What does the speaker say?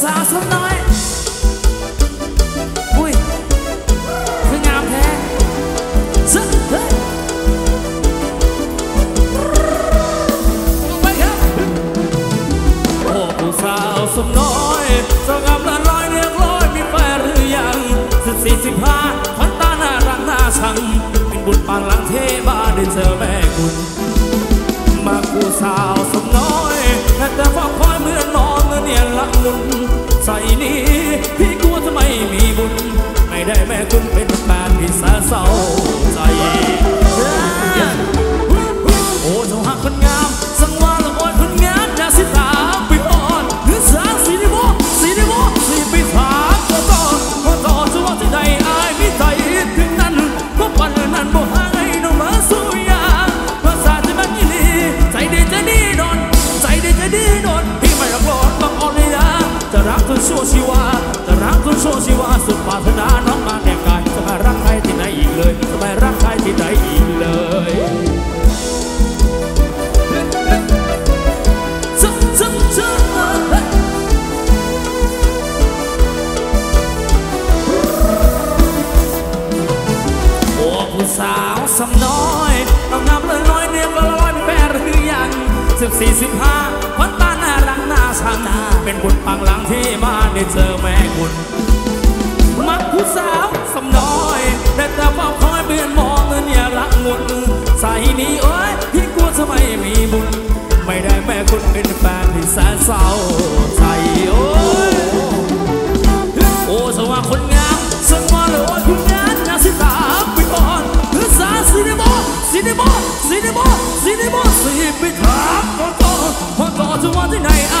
สาวสมน้อย อุ้ย คืองามแท้ซึเฮ้ยไปครับโอ้ผู้สาวสมน้อยสาวงามละร้อยเรียกร้อยมีแฟนหรือยังสิบสี่สิบห้าพันตาหน้ารักหน้าชัง เป็นบุญปางหลังเทบ้าได้เจอแม่คุณ มาผู้สาว ได้แม่คุณเป็นแฟนพี่สาเศร้าใจโอ้เจ้าหักคนงาม สังวาละอ่อนคนงามอย่าสิตามไปอ่อนหรือสางสีนิโมสีนิโมสีไปถามก็ต่อก็ต่อจะว่าที่ใดอายมีใจถึงนั้นก็ปันนั้นบ่ให้น้องมาสู้ยาภาษาที่มันยี่ลีใจดีใจดีโดนใจดีใจดีโดนพี่ไม่รับรองต้องอ่อนเลยนะจะรักจนชั่วชีวาจะรักจนชั่วชีวาสุดปารถนาน้องมา สาวสำน้อยต้องงามเลยลอยเรียบร้อยเป็นแฟนหรือยังสิบสี่สิบห้าพันตาหน้ารังหน้าชังเป็นบุญปังหลังที่มาได้เจอแม่คุณมักผู้สาวสำน้อยแต่แต่เฝ้าคอยเบือนมองเงินเนี่ยรักงุนใส่นี้โอ้ยพี่กลัวจะไมมีบุญ ไม่ได้แม่คุณเป็นแฟนที่แสนเศร้า สิเดโมสิเดโมสิเดโมสิไปถามก่อนก่อนพอต่อจะว่าที่ไหน